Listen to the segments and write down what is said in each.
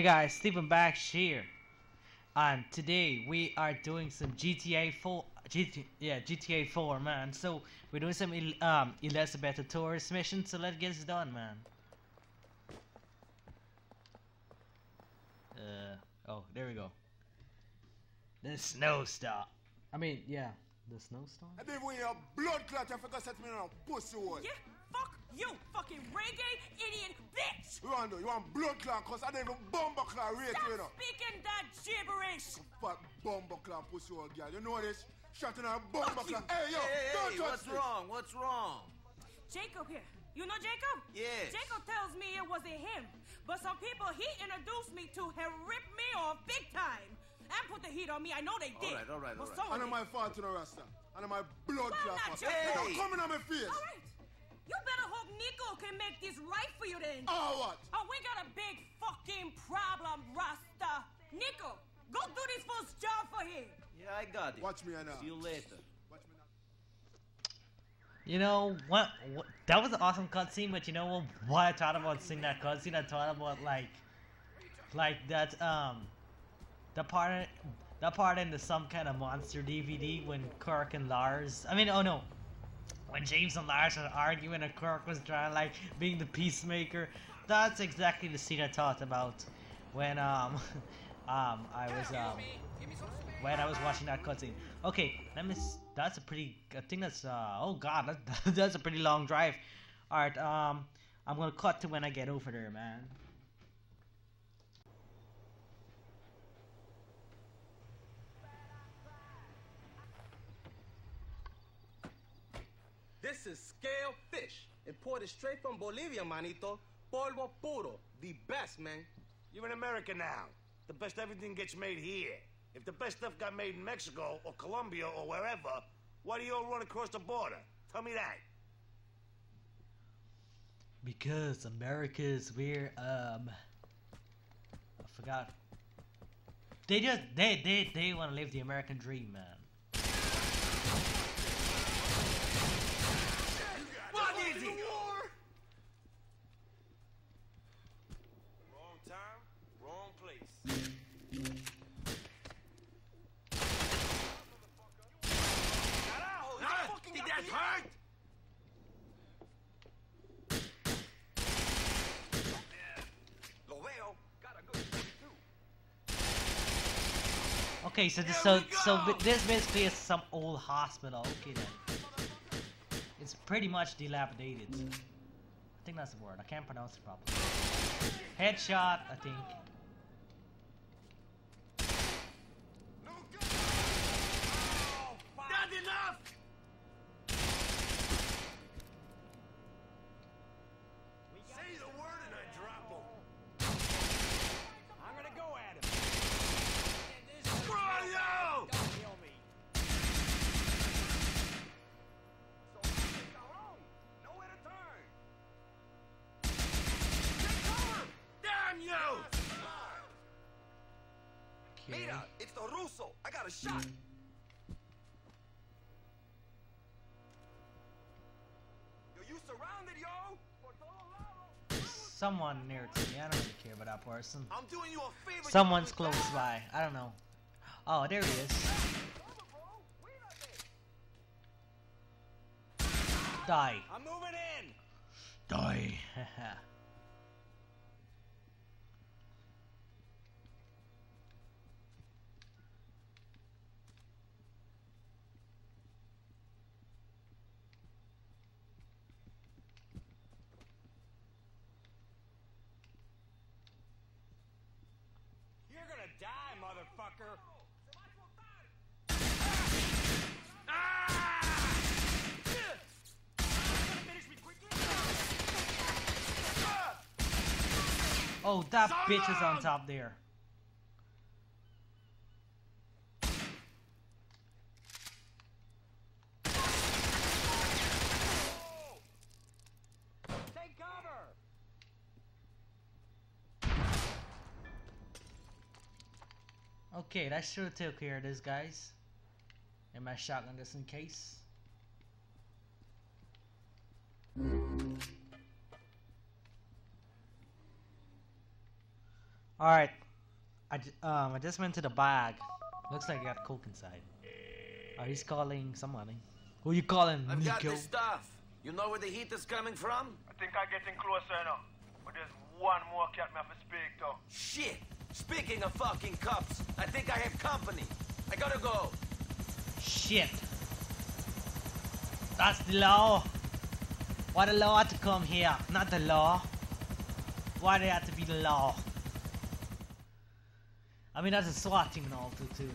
Hey guys, Stephen back here, and today we are doing some GTA 4. GT, yeah, GTA 4, man. So we're doing some El- um Elizabeth Torres mission. So let's get this done, man. Uh oh, there we go. The snowstorm. I mean, yeah, the snowstorm. I didn't want your blood clot, you forgot set me on a pussy hole. Yeah, fuck you, fucking reggae idiot bitch! You want, to you want blood clot, cause I didn't even bumper clot rate you know. Stop speaking that gibberish! Fat bumper clot pussy hole girl, you know this? Shot in a bumper Fuck clot. Hey, yo, Hey, don't hey, touch what's this. wrong? What's wrong? Jacob here. You know Jacob? Yes. Jacob tells me it wasn't him, but some people he introduced me to have ripped me off big time and put the heat on me. I know they did. right, all right, but all right. someone And did. my fault to the rasta. And my blood Well, clot. not fuck. your Hey, fault. don't come in on my face. All right. You better hope Nico can make this right for you then. Oh, what? Oh, we got a big fucking problem, Rasta. Nico, go do this first job for him. Yeah, I got it. Watch me now. See you later. Watch me now. You know what, what? That was an awesome cutscene, but you know what? What I thought about seeing that cutscene, I thought about like, like that um, the part, that part in the some kind of monster DVD when Kirk and Lars. I mean, oh no, when James and Lars were arguing and Kirk was trying like being the peacemaker. That's exactly the scene I thought about when um, um, I was um. when I was watching that cutscene. Okay, let me. s- That's a pretty. I think that's. Uh, oh God, that, that's a pretty long drive. All right. Um, I'm gonna cut to when I get over there, man. This is scale fish, imported straight from Bolivia, manito. Polvo puro, the best, man. You're in America now. The best everything gets made here. If the best stuff got made in Mexico or Colombia or wherever, why do you all run across the border? Tell me that. Because America's we're um. I forgot. They just they they they want to live the American dream, man. What is it? Wrong time, wrong place. Ah, did that hurt? Lo veo. Got a good too. Okay, so this, so so this basically is some old hospital. Okay then. It's pretty much dilapidated. I think that's the word. I can't pronounce it properly. Headshot, I think. Okay. Mira, it's the Russo. I got a shot. Yo, you surrounded, yo. Por. Someone near to me. I don't really care about that person. I'm doing you a favor. Someone's little close by. I don't know. Oh, there he is. Die. I'm moving in. Die. You're gonna die, motherfucker. Oh, that bitch is on top there. Take. Okay, that should took care of this, guys. And my shotgun just in case. Alright. I, um, I just went to the bag. Looks like I got coke inside. Oh, he's calling somebody. Who you calling, I've got Nico? the stuff. You know where the heat is coming from? I think I'm getting closer now. But there's one more cat me have to speak to. Shit! Speaking of fucking cops, I think I have company. I gotta go. Shit. That's the law. Why the law had to come here? Not the law. Why they had to be the law? I mean, that's a SWAT team and all too, too.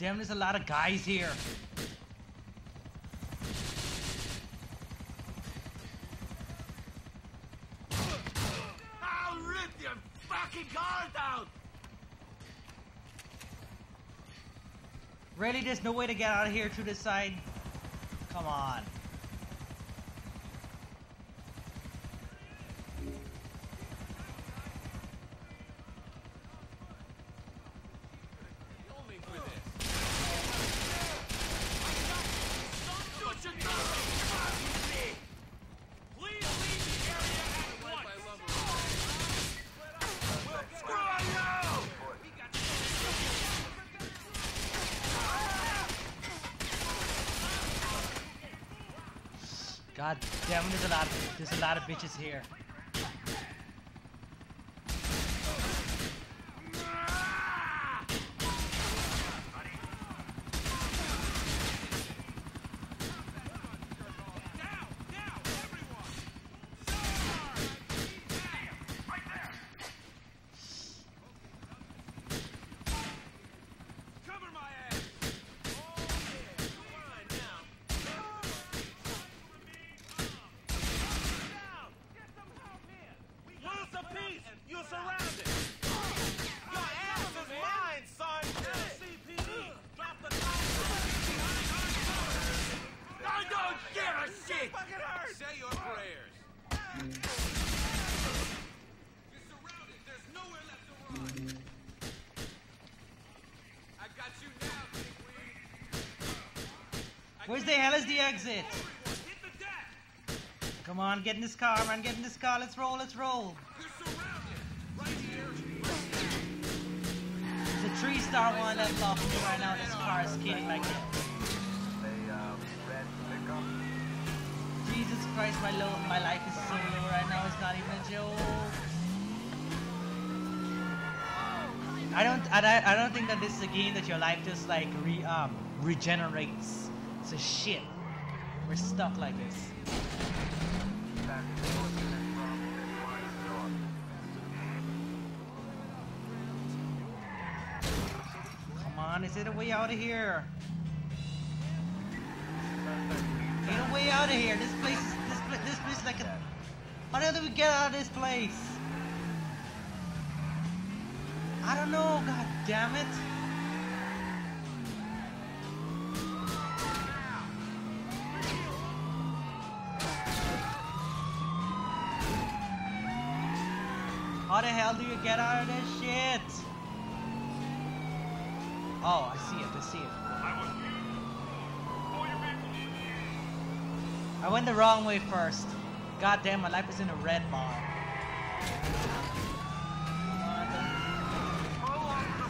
Damn, there's a lot of guys here. I'll rip your fucking guard out! Really, there's no way to get out of here through this side? Come on. Please leave the area at once! Screw you! God damn, there's a lot of, there's a lot of bitches here. Cover my ass! Lose a piece! You're surrounded! Your ass is mine, son! CPD! Drop the I don't give a shit! Fucking hurt! Say your prayers. You're surrounded. There's nowhere left to run. I got you now, Bigweed. I Where's the hell is the exit? Come on, get in this car, man, get in this car, let's roll, let's roll. There's a three star one left off me right now, this car is kidding like it. Jesus Christ, my my life is so low right now, it's not even a joke. I don't, I, I don't think that this is a game that your life just like re, um, regenerates. It's a shit. We're stuck like this. Come on, is it a way out of here? Ain't a way out of here. This place is this place this place is like a. How do we get out of this place? I don't know. God damn it. How the hell do you get out of this shit? Oh, I see it. I see it. I went the wrong way first. God damn, my life is in a red bar.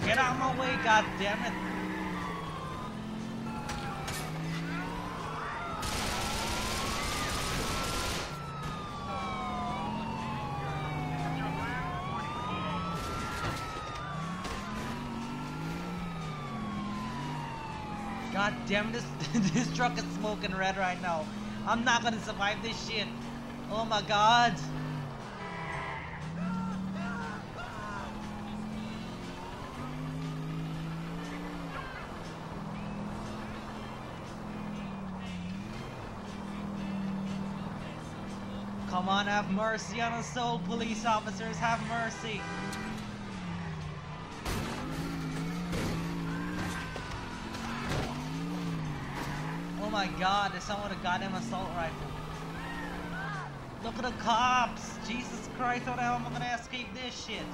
Get out of my way, god damn it. God damn this this truck is smoking red right now. I'm not gonna survive this shit. Oh my god. Come on, have mercy on us, soul police officers, have mercy. My god, there's someone with a goddamn assault rifle. Look at the cops! Jesus Christ, how the hell am I gonna escape this shit?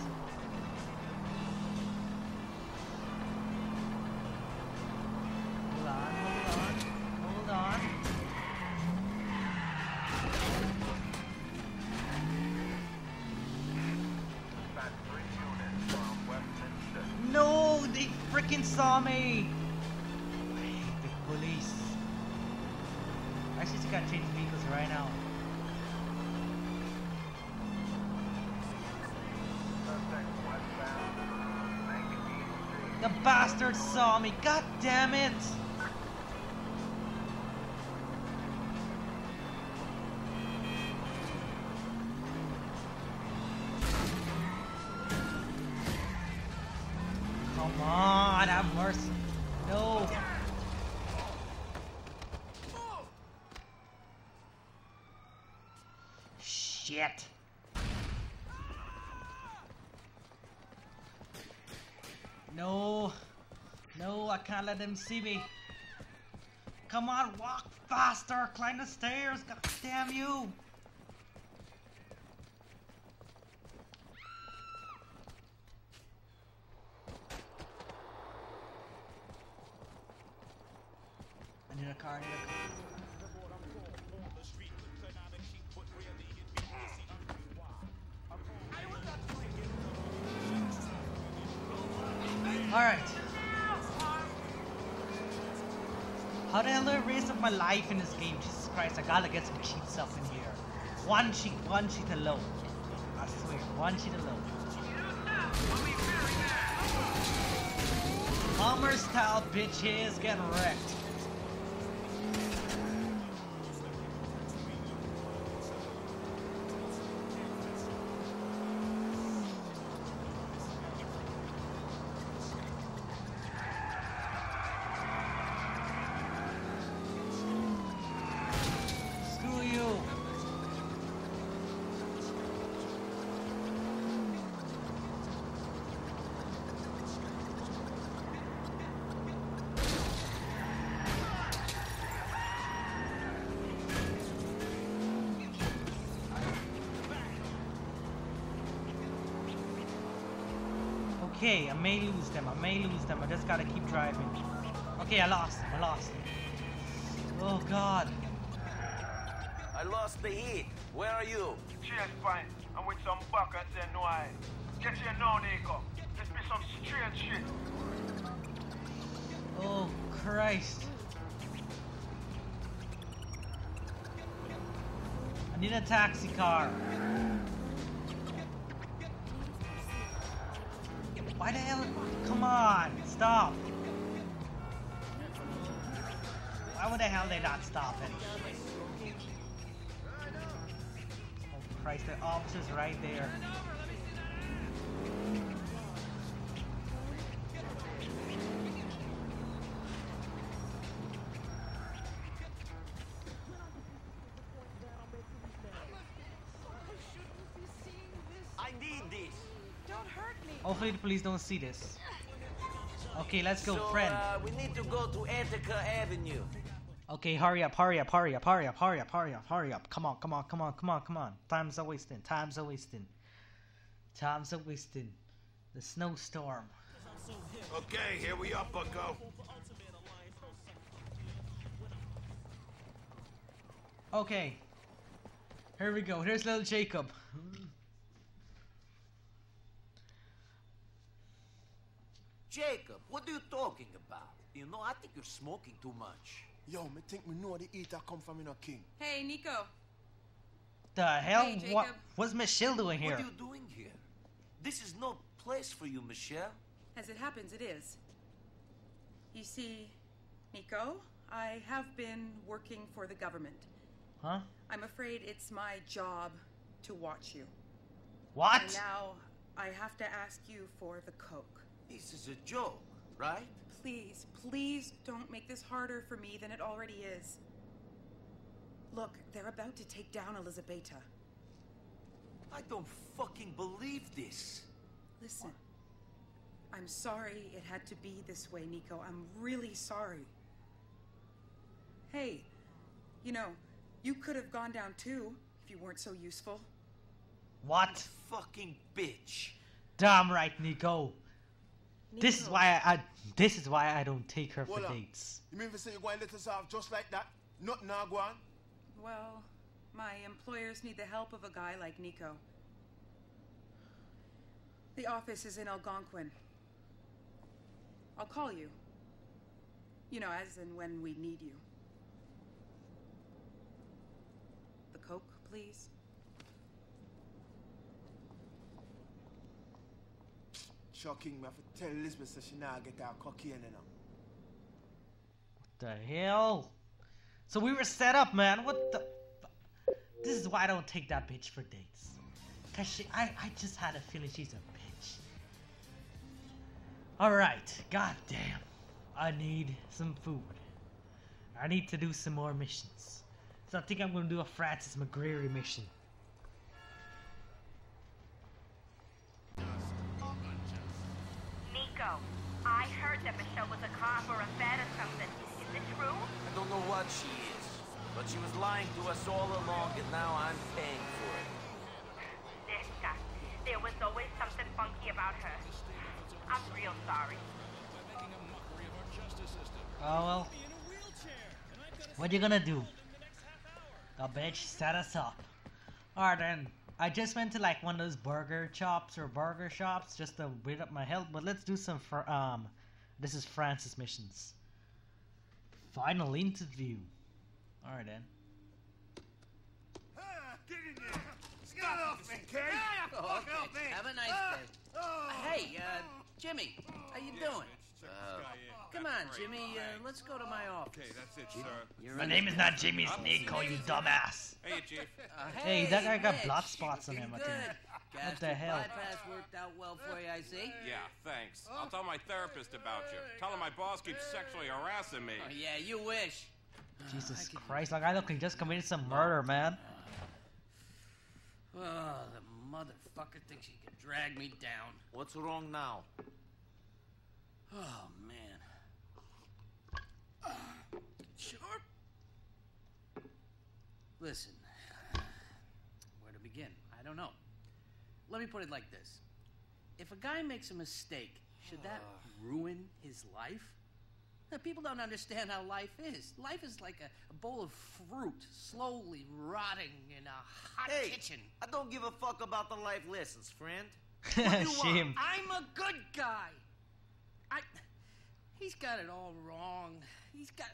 Bastard saw me, god damn it! Come on, have mercy. No. Shit. No. No, I can't let them see me. Come on, walk faster. Climb the stairs. God damn you. I need a car, I need a car. Alright. How the hell I raise up my life in this game? Jesus Christ, I gotta get some cheat stuff in here. One cheat, one cheat alone. I swear, one cheat alone. Bomber style bitches get wrecked. Screw you. Okay, I may lose them. I may lose them. I just gotta keep driving. Okay, I lost them. I lost them. Oh god. I lost the heat. Where are you? Chase fine. I'm with some buck and say no I. Get here now, Nico. This be some strange shit. Oh Christ. I need a taxi car. Why would the hell they not stopping? Oh Christ, the officer's right there. I need this. Don't hurt me. Hopefully the police don't see this. Okay, let's go, so, friend. Uh, we need to go to Attica Avenue. Okay, hurry up, hurry up, hurry up, hurry up, hurry up, hurry up, hurry up. Come on, come on, come on, come on, come on. Time's a wasting, time's a wasting. Time's a wasting. The snowstorm. Okay, here we are, bucko. Okay. Here we go. Here's little Jacob. Jacob, what are you talking about? You know, I think you're smoking too much. Yo, me think me know the eater come from in a king. Hey, Nico. The hell? Hey, what? Jacob. What's Michelle doing here? What are you doing here? This is no place for you, Michelle. As it happens, it is. You see, Nico, I have been working for the government. Huh? I'm afraid it's my job to watch you. What? And now I have to ask you for the coke. This is a joke, right? Please, please don't make this harder for me than it already is. Look, they're about to take down Elizabeta. I don't fucking believe this. Listen, I'm sorry it had to be this way, Nico. I'm really sorry. Hey, you know, you could have gone down too if you weren't so useful. What? Fucking bitch. Damn right, Nico. This is why I, I this is why I don't take her for Hold dates. You mean to say you're going to let us off just like that? Not now go on? Well, my employers need the help of a guy like Nico. The office is in Algonquin. I'll call you. You know, as and when we need you. The Coke, please. Shocking, me have to tell Elizabeth so she not get her cocaine in her. The hell? So we were set up, man. What the? This is why I don't take that bitch for dates. Cause she, I, I just had a feeling she's a bitch. All right, god damn. I need some food. I need to do some more missions. So I think I'm gonna do a Francis McReary mission. That Michelle was a cop or a fed or something. Is it true? I don't know what she is, but she was lying to us all along, and now I'm paying for it. Nesta, there was always something funky about her. I'm real sorry. Oh well. What are you gonna do? The bitch set us up. Alright then. I just went to like one of those burger chops or burger shops just to beat up my health, but let's do some for um this is Francis missions. Final interview. Alright then. Get in there! Get off me, kid! Oh, Fuck okay. off me! Have a nice day. Oh. Hey, uh, Jimmy, how you doing? Come on, Jimmy. Uh, let's go to my office. Okay, that's it, sir. You're My name is not Jimmy Sneako, you dumbass. Hey, Chief. Uh, Hey, that guy got Mitch, blood spots on looking him, I think. Good. What the Gastric hell? bypass worked out well for you, I see. Yeah, thanks. I'll tell my therapist about you. Tell him my boss keeps sexually harassing me. Oh, yeah, you wish. Jesus I could- Christ, like I look like he just committed some murder, man. Oh, the motherfucker thinks he can drag me down. What's wrong now? Oh, man. Sure. Listen, where to begin? I don't know. Let me put it like this If a guy makes a mistake, should that ruin his life? Now, people don't understand how life is. Life is like a, a bowl of fruit slowly rotting in a hot Hey, kitchen. I don't give a fuck about the life lessons, friend. What do you want? Shame. I'm a good guy. I. He's got it all wrong. He's got.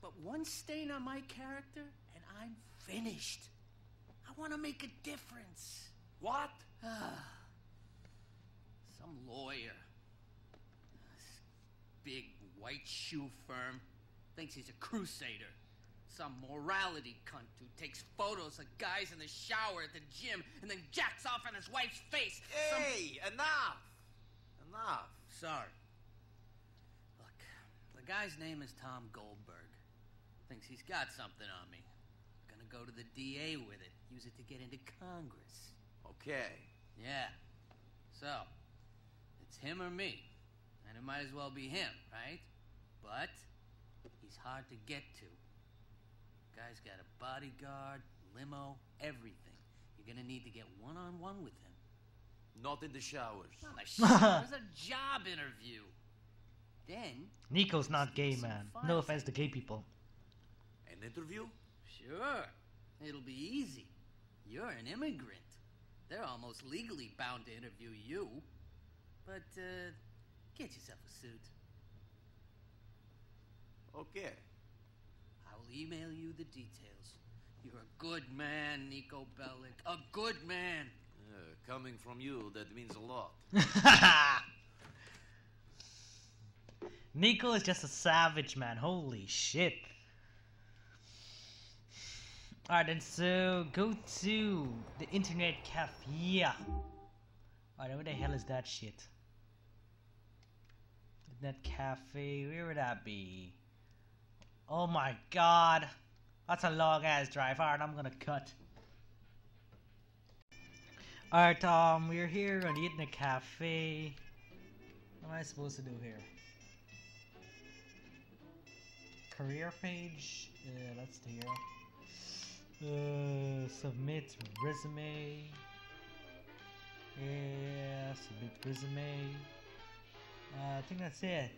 But one stain on my character, and I'm finished. I want to make a difference. What? Ah. Some lawyer. This big white shoe firm thinks he's a crusader. Some morality cunt who takes photos of guys in the shower at the gym and then jacks off in his wife's face. Some- Hey, enough! Enough. Sorry. Look, the guy's name is Tom Goldberg. Thinks he's got something on me. Gonna go to the DA with it. Use it to get into Congress. Okay. Yeah. So, it's him or me. And it might as well be him, right? But, he's hard to get to. Guy's got a bodyguard, limo, everything. You're gonna need to get one on one with him. Not in the showers. Not a shower, it's a job interview. Then, Nico's not gay, man. No offense to gay people. An interview? Sure. It'll be easy. You're an immigrant. They're almost legally bound to interview you. But, uh, get yourself a suit. Okay. I will email you the details. You're a good man, Nico Bellic. A good man. Uh, coming from you, that means a lot. Nico is just a savage, man. Holy shit. Alright, then so go to the internet cafe. Alright, where the hell is that shit? Internet cafe, where would that be? Oh my god. That's a long ass drive. Alright, I'm gonna cut. Alright, um, we're here on eating a cafe. What am I supposed to do here? Career page? Yeah, that's here. Uh, submit resume. Yeah, submit resume. Uh, I think that's it.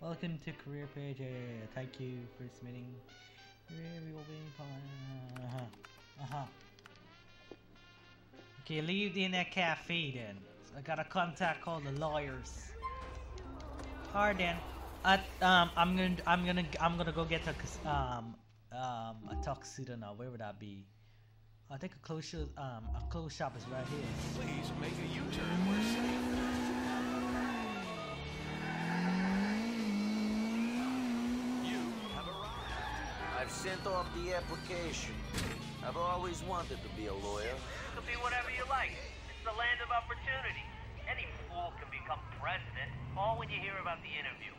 Welcome to career page. Thank you for submitting. We will be Uh huh. Uh huh. Okay, leave in that cafe then. I got a contact call the lawyers. Alright then. At, um, I'm gonna, I'm gonna, I'm gonna go get a, cus- um, um, a tuxedo now. Where would that be? I think a clothes shop, um, a clothes shop is right here. Please make a U-turn. We're safe. You have arrived. I've sent off the application. I've always wanted to be a lawyer. You can be whatever you like. It's the land of opportunity. Any fool can become president, all when you hear about the interview.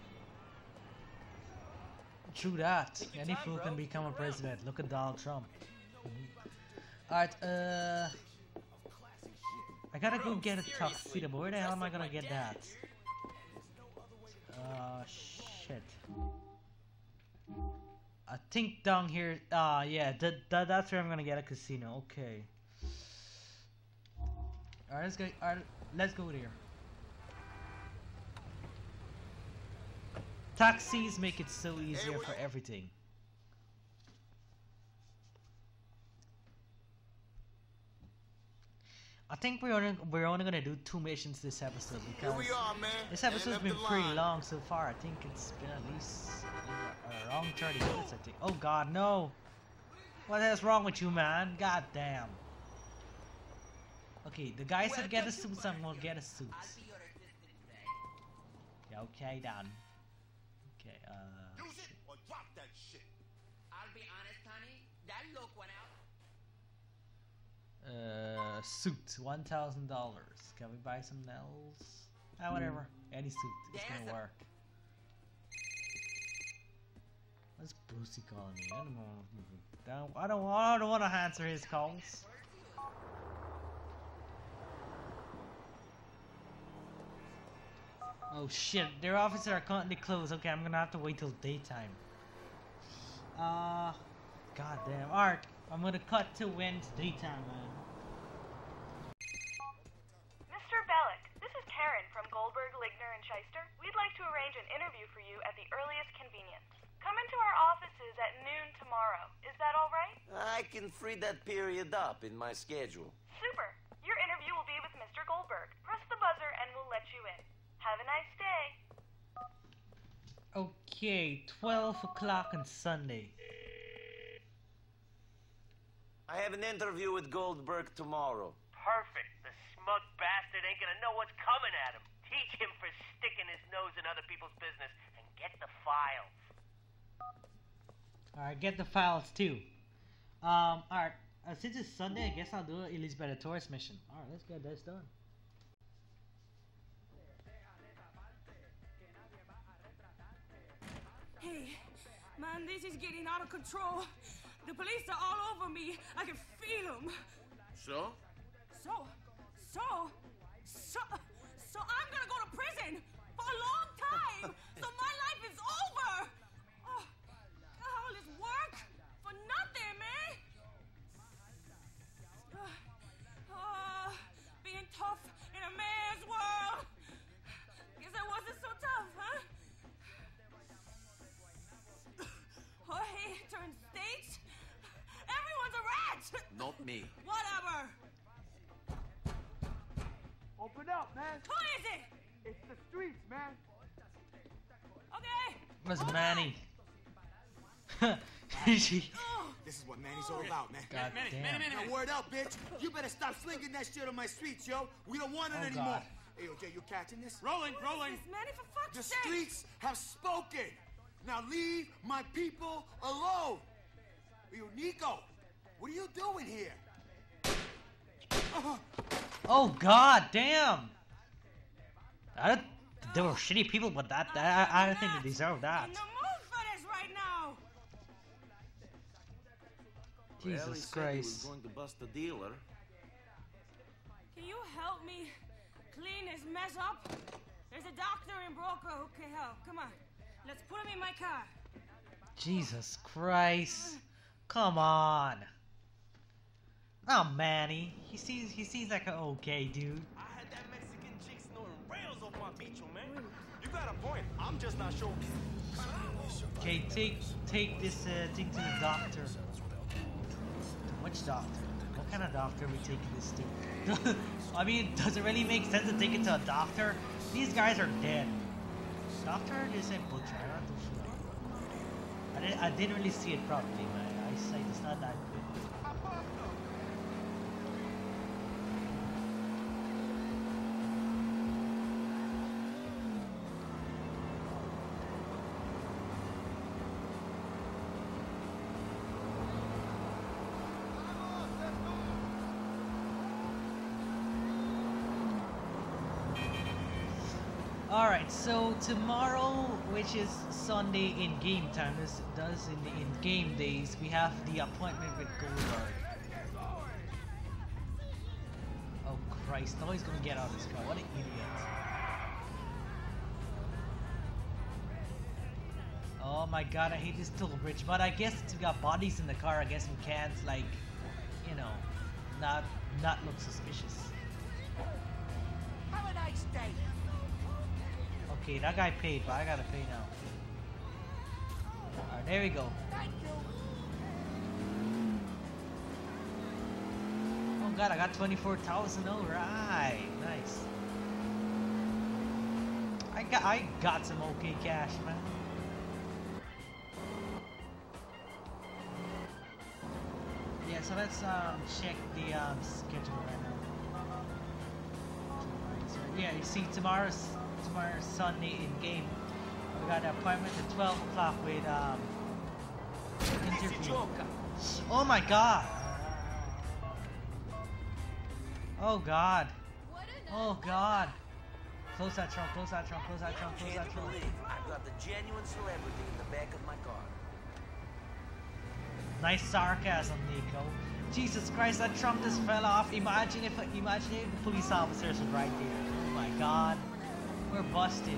True that. Any fool can become a president. Look at Donald Trump. Alright, uh... I gotta go get a tuxedo, but where the hell am I gonna get that? Uh, shit. I think down here, uh, yeah, that, that, that's where I'm gonna get a casino, okay. Alright, let's go, alright, let's go there. Taxis make it so easier for everything. I think we're only we're only gonna do two missions this episode because are, man. this episode's been pretty line. long so far. I think it's been at least around 30 minutes. I think. Oh God, no! What is wrong with you, man? God damn. Okay, the guy said get a suit, so I'm gonna get a suit. Yeah, okay, done. Okay, uh. Use it or drop that shit. I'll be honest, honey. That look went out. Uh, suit, one thousand dollars. Can we buy some nails? Ah, whatever. Any suit is gonna a- work. What's Brucie calling me? I don't know. Don't, I don't. I don't want to answer his calls. Oh shit! Their offices are currently closed. Okay, I'm gonna have to wait till daytime. Uh, goddamn. Alright, I'm gonna cut to when it's daytime, man. Mr. Bellic, this is Karen from Goldberg, Ligner, and Shyster. We'd like to arrange an interview for you at the earliest convenience. Come into our offices at noon tomorrow. Is that all right? I can free that period up in my schedule. Super. Your interview will be with Mr. Goldberg. Press the buzzer and we'll let you in. Have a nice day. Okay, 12 o'clock on Sunday. I have an interview with Goldberg tomorrow. Perfect. The smug bastard ain't gonna know what's coming at him. Teach him for sticking his nose in other people's business and get the files. Alright, get the files too. Um, alright. Uh, since it's Sunday, I guess I'll do an Elizabeth Torres mission. Alright, let's get this done. Hey, man, this is getting out of control. The police are all over me. I can feel them. So? So, so, so, so I'm gonna go to prison for a long time. Everyone's. Not me. Whatever. Open up, man. Who is it? It's the streets, man. Okay. Where's hold Manny? she. This is what Manny's all about, man. God Manny, damn. Manny, Manny, Now, word up, bitch. You better stop slinging that shit on my streets, yo. We don't want it Oh, anymore. God. Hey, yo, Jay, you catching this? Rolling, What is rolling. this, Manny, for fuck's The sake? streets have spoken. Now leave my people alone. Yo, Nico, what are you doing here? Uh, Oh god damn! I don't, they were shitty people, but that, that I, I don't think they deserve that. In the mood for this right now. well, he Jesus was Christ. going to bust the dealer. Can you help me clean this mess up? There's a doctor in Broker who can help. Come on. Let's put him in my car. Jesus Christ. Come on. Oh, Manny. He seems he seems like an okay dude. I had that Mexican chick snorting rails off my bicho, man. You got a point. I'm just not sure. Okay, take take this uh, thing to the doctor. Which doctor? What kind of doctor are we taking this to? I mean, does it really make sense to take it to a doctor? These guys are dead. Doctor just said butcher. Not too sure. I didn't, I didn't really see it properly. man. I eyesight it's not that good. Alright, so tomorrow, which is Sunday in game time, this does in the in game days, we have the appointment with Goldberg. Oh Christ, now he's gonna get out of this car. What an idiot. Oh my god, I hate this tool bridge, but I guess we got bodies in the car, I guess we can't like, you know, not not look suspicious. Have a nice day. Okay, that guy paid, but I gotta pay now. Alright, there we go. Oh god, I got 24,000, alright, nice. I got, I got some okay cash, man. Yeah, so let's um, check the um, schedule right now. Yeah, you see tomorrow's tomorrow's Sunday in game. We got an appointment at 12 o'clock with um interview. Oh my god! Oh god! Oh god! Close that trunk, close that trunk, close that trunk, close that trunk. I've got the genuine celebrity in the back of my car. Nice sarcasm, Nico. Jesus Christ, that trunk just fell off. Imagine if imagine if the police officers were right there. Oh my god. We're busted.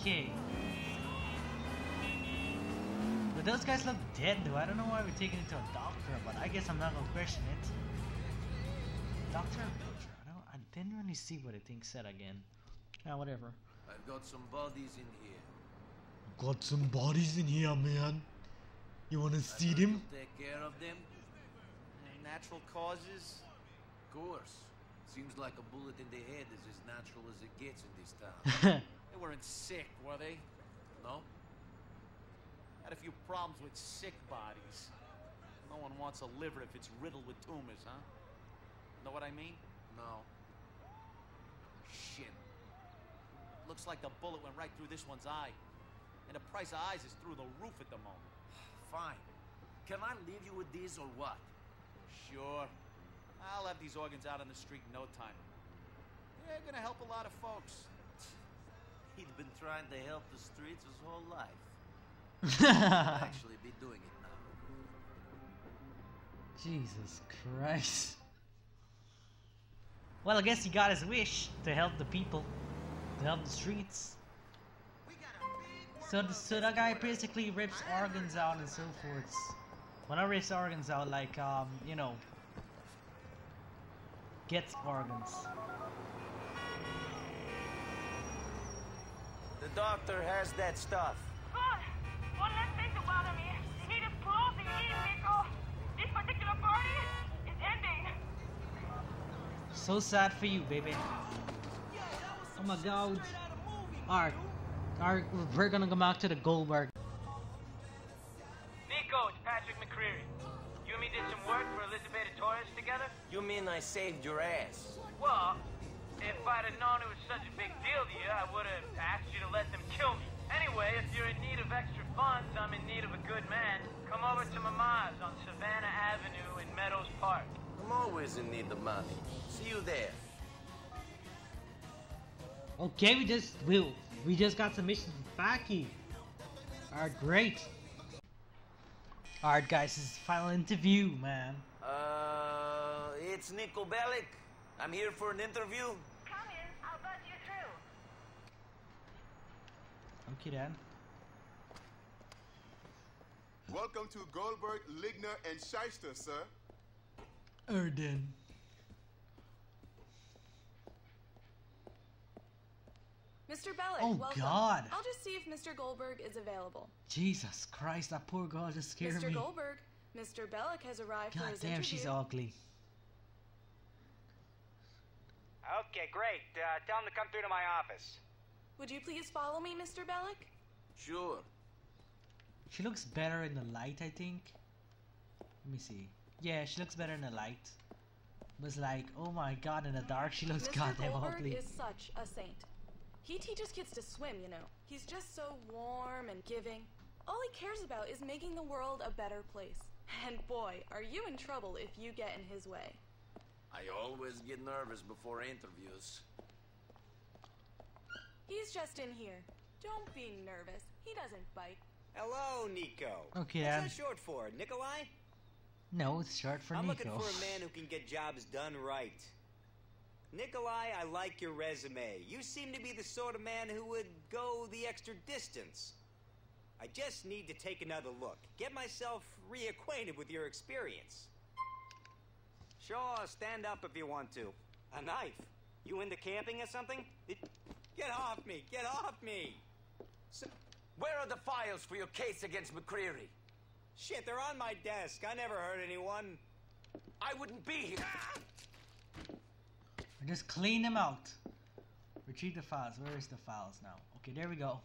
Okay. But those guys look dead though. I don't know why we're taking it to a doctor, but I guess I'm not gonna question it. Doctor? I don't I didn't really see what the thing said again. Ah, whatever. I've got some bodies in here. Got some bodies in here, man. You wanna see them? Take care of them? Natural causes? Of course. Seems like a bullet in the head is as natural as it gets in this town. They weren't sick, were they? no? Had a few problems with sick bodies. No one wants a liver if it's riddled with tumors, huh? Know what I mean? No. Shit. Looks like the bullet went right through this one's eye. And the price of eyes is through the roof at the moment. Fine. Can I leave you with these or what? Sure. I'll have these organs out on the street in no time. They're gonna help a lot of folks. He'd been trying to help the streets his whole life. He'll actually be doing it now. Jesus Christ. Well, I guess he got his wish to help the people, to help the streets. So, the, so that guy basically rips organs out and so forth. When I rips organs out, like, um, you know, gets organs. The doctor has that stuff. Good. One less thing to bother me. You need to close the meeting, Nico. This particular party is ending. So sad for you, baby. Oh my god. Alright. Alright, we're gonna go back to the Goldberg. Nico, it's Patrick McReary. You and me did some work for Elizabeth Torres together? You mean I saved your ass? Well, if I'd have known it was such a big deal to you, I would have asked you to let them kill me. Anyway, if you're in need of extra funds, I'm in need of a good man. Come over to Mama's on Savannah Avenue in Meadows Park. I'm always in need of money. See you there. Okay, we just we we just got some missions from Faki. Alright, great. Alright guys, this is the final interview, man. Uh, it's Niko Bellic. I'm here for an interview. Come in, I'll buzz you through. Okay then. Welcome to Goldberg, Ligner, and Shyster, sir. Erden. Mr. Oh, welcome. God. I'll just see if Mr. Goldberg is available. Jesus Christ, that poor girl just scared Mr. me. Goldberg, Mr. Bellic has arrived for God his damn, interview. she's ugly. Okay, great. Uh, tell him to come through to my office. Would you please follow me, Mr. Bellic? Sure. She looks better in the light, I think. Let me see. Yeah, she looks better in the light. Was like, oh my god, in the dark she looks Mr. goddamn Goldberg ugly. is such a saint. He teaches kids to swim, you know. He's just so warm and giving. All he cares about is making the world a better place. And boy, are you in trouble if you get in his way. I always get nervous before interviews. He's just in here. Don't be nervous. He doesn't bite. Hello, Niko. Okay, What's that short for? Nikolai? No, it's short for I'm Niko. looking for a man who can get jobs done right. Nikolai, I like your resume. You seem to be the sort of man who would go the extra distance. I just need to take another look. Get myself reacquainted with your experience. Sure, stand up if you want to. A knife? You into camping or something? It- Get off me! Get off me! Where are the files for your case against McReary? Shit, they're on my desk. I never hurt anyone. I wouldn't be here. Ah! Just clean them out. Retrieve the files. Where is the files now? Okay, there we go.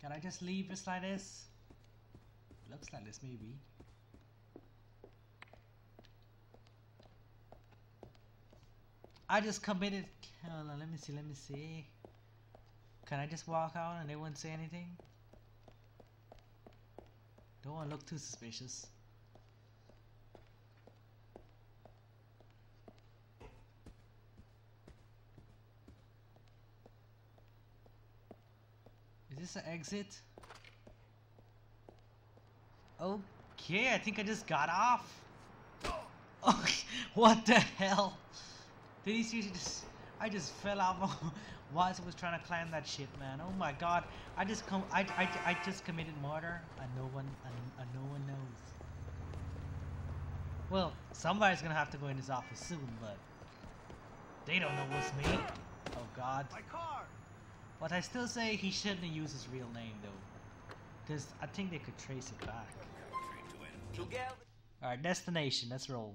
Can I just leave this like this? Looks like this, maybe. I just committed. Hold on, let me see. Let me see. Can I just walk out and they won't say anything? Don't want to look too suspicious. Is this an exit? Okay, I think I just got off. Oh, what the hell? Did he see just... I just fell off whilst I was trying to climb that shit, man. Oh my god. I just come... I, I, I just committed murder and no one... And, and no one knows. Well, somebody's gonna have to go in his office soon, but... They don't know it's me. Oh god. My car! But I still say he shouldn't use his real name though. Because I think they could trace it back. Alright, destination, let's roll.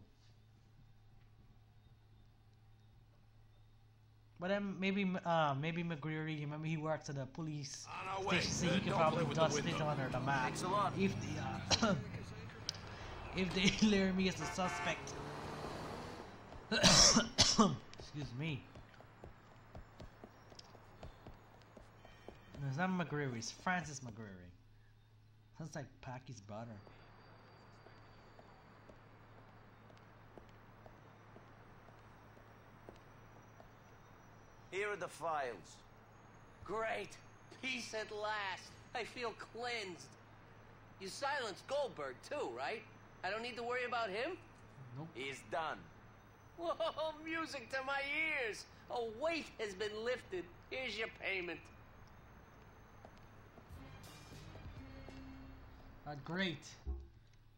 But then maybe uh, maybe McGreary, remember he works at the police On our way. station, so he could don't probably play with the dust it under the map. Thanks a lot. If they uh, if they lure me as a suspect. Excuse me. No, it's not McGreary, it's Francis McGreary. Sounds like Packie's brother. Here are the files. Great. Peace at last. I feel cleansed. You silenced Goldberg too, right? I don't need to worry about him? He's done. Whoa, music to my ears. A weight has been lifted. Here's your payment. Uh, great.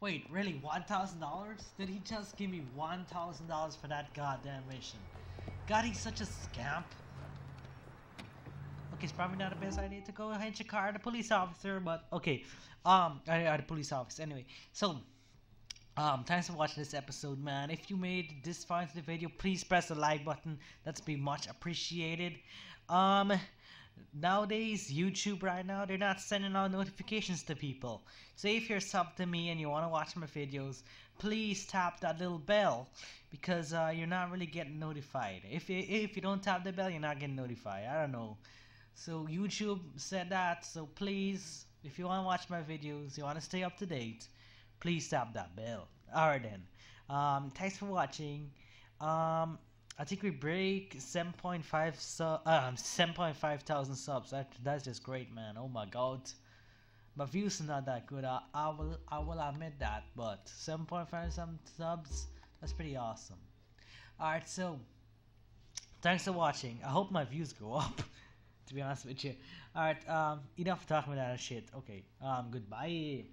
Wait, really? $1,000? Did he just give me $1,000 for that goddamn mission? God, he's such a scamp. Okay, it's probably not the best idea to go hitch a car a police officer, but okay. Um, at a police office. Anyway, so, um, thanks for watching this episode, man. If you made this far into the video, please press the like button. That's be much appreciated. Um, nowadays, YouTube right now, they're not sending out notifications to people. So if you're sub to me and you want to watch my videos, please tap that little bell because uh, you're not really getting notified. If you, if you don't tap the bell, you're not getting notified. I don't know. So YouTube said that. So please, if you want to watch my videos, you want to stay up to date, please tap that bell. Alright then. Um, thanks for watching. Um, I think we break 7.5 sub, um, 7.5 thousand subs. That that's just great, man. Oh my god. My views are not that good. I, I will I will admit that, but 7.5 some subs. That's pretty awesome. All right, so thanks for watching. I hope my views go up. to be honest with you. All right, um, enough talking about that shit. Okay, um, goodbye.